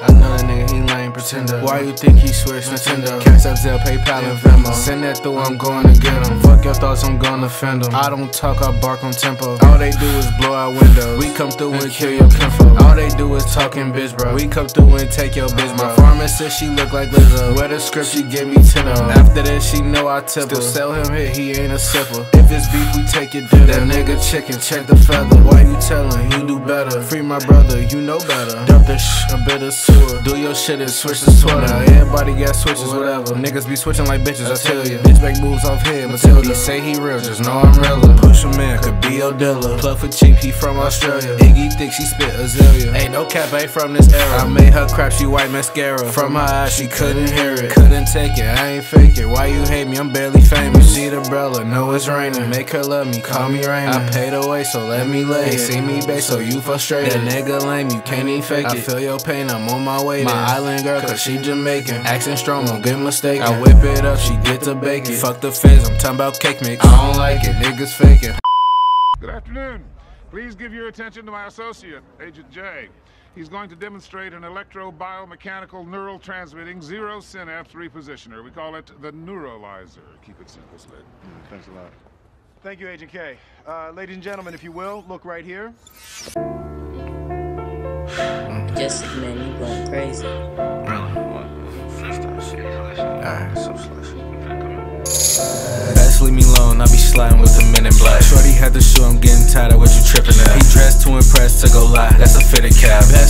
I know that nigga, he lame pretender. Why you think he switched Nintendo? Cash up Zelle, PayPal, and Venmo. Send that through, I'm going to get him. Fuck your thoughts, I'm gonna offend him. I don't talk, I bark on tempo. All they do is blow out windows. We come through and kill your kinfolk. All they do is talking bitch, bro. We come through and take your bitch, bro. My pharmacist, she look like Lizzo. Where the script, she give me 10 of After this, she know I tip Still sell him hit, he ain't a sipper. If it's beef, we take it dinner. That nigga chicken, check the feather. Why you telling? You do better. Free my brother, you know better. Dump this sh, a bit of sewer. Do your shit and switch the Twitter. Everybody got switches, whatever. Niggas be switching like bitches, I tell you. Bitch make moves off head, Matilda. He say he real, just know I'm realer. Push a man, could be your dealer. Plug for cheap, he from Australia. Iggy thick, she spit a zillion. Ain't no cap, ain't from this era. I made her crap, she white mascara. From my eyes, she couldn't hear it. Couldn't take it, I ain't fake it. Why you hate me? I'm barely famous. See the umbrella, know it's raining. Make her love me, call me Raymond. I paid away, so let me lay it. See me babe, so you frustrated. That nigga lame, you can't even fake it. I feel your pain, I'm on my way. My island girl, cause she Jamaican. Accent strong, don't get mistaken. I whip it up, she get to bake it. Fuck the fizz, I'm talking about cake mix. I don't like it, niggas faking. Good afternoon. Please give your attention to my associate, Agent J. He's going to demonstrate an electro-biomechanical neural transmitting zero synapse repositioner. We call it the neuralizer. Keep it simple, Slid. Thanks a lot. Thank you, Agent K. Uh, ladies and gentlemen, if you will, look right here. Jessica, man, you going crazy. Best leave me alone, I be sliding with the men in black. Shorty had the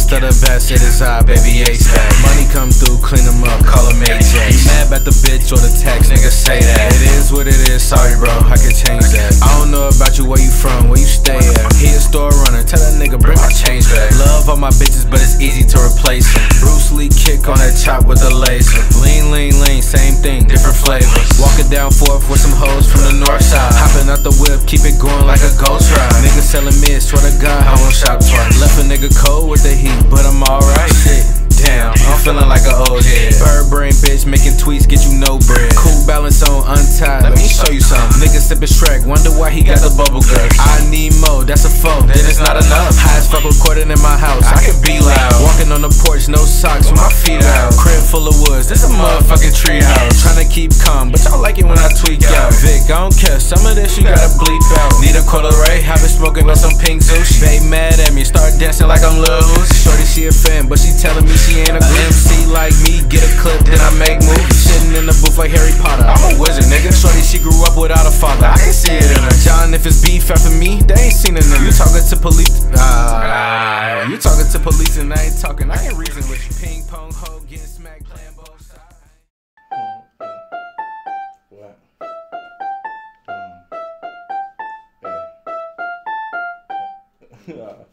Best of the best, it is I, baby A stack. Money come through, clean them up, call them AJ. You mad about the bitch or the text, nigga say that. It is what it is, sorry bro, I can change that. I don't know about you, where you from, where you stay at. He a store runner, tell that nigga bring my change back. Love all my bitches, but it's easy to replace them. Bruce Lee kick on that chop with the laser. Lean, lean, lean, same thing, different flavors. Walking down forth with some hoes from the north side. Hopping out the whip, keep it going like a ghost ride. Nigga selling mid, swear to God, I won't shop twice. Left a nigga cold making tweets, get you no bread. Cool balance on untied, let me show you something. Nigga sipping Shrek, wonder why he got the bubble guts. I need more, that's a foe, then it's not enough. High as fuck recording in my house, I can be loud. Walking on the porch, no socks, with my feet out. Crib full of woods, this a motherfucking tree house. to keep calm, but y'all like it when I tweak out. Vic, I don't care, some of this you gotta bleep out. Need a Cola Ray, have been smoking on some pink Zeus. Babe mad at me, start dancing like I'm Lil Uzi. Shorty, she a fan, but she telling me she ain't a Sitting in the booth like Harry Potter. I'm a wizard, nigga. Shorty, she grew up without a father. I can see it in her. John, if it's beef after me, they ain't seen it in You talking to police? Ah, you talking to police and I ain't talking. I ain't reason with you. Ping pong hoe getting smacked playing both sides. Um, yeah.